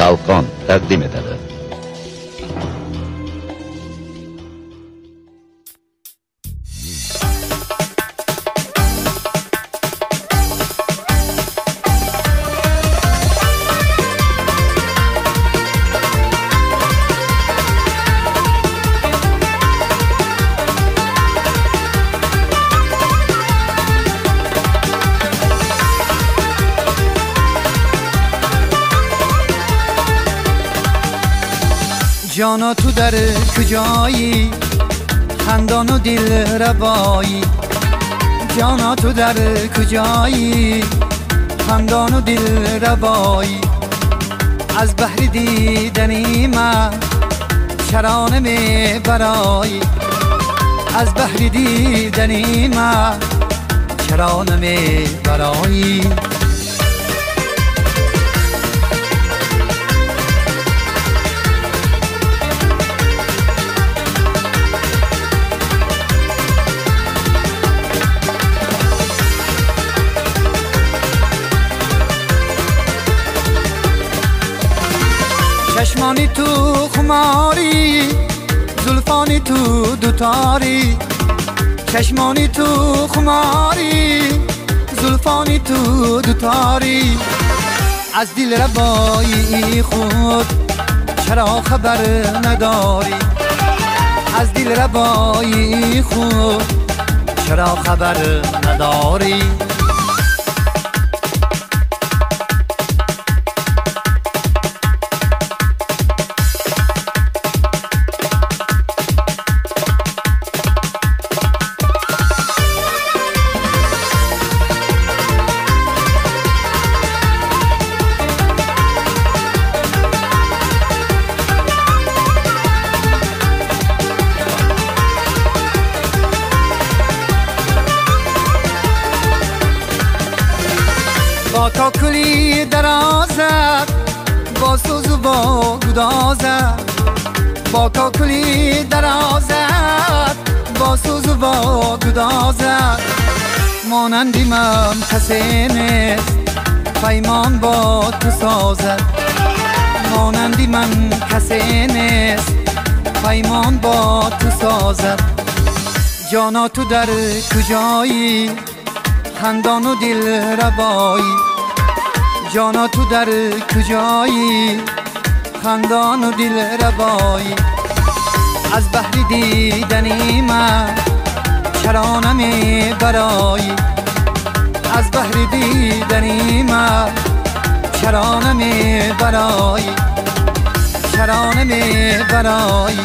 قلقان تقدیم داده جانا تو در کجایی؟ خندان و دل ربایی جانا تو در کجایی؟ خندان و دل ربایی از بحر دیدنی من چرانه می برایی از بحر دیدنی من چرانه می برایی چشمانی تو خماری زلفانی تو دوتاری. چشمانی تو خماری زلفانی تو دوتاری. از دل ربایی خود چرا خبر نداری؟ از دل ربایی خود چرا خبر نداری؟ با کاکلی درازت با سوز و با گدازت با کاکلی درازت با سوز و با گدازت مانندی من کسی نیست پیمان با تو سازد. مانندی من کسی نیست پیمان با تو سازد. جانا تو در کجایی؟ خندان و دل ربایی جانا تو در کجایی؟ خندان و دل ربایی. از بحر دیدنی من چرا نمی برایی از بحر دیدنی من چرا نمی برایی چرا نمی برایی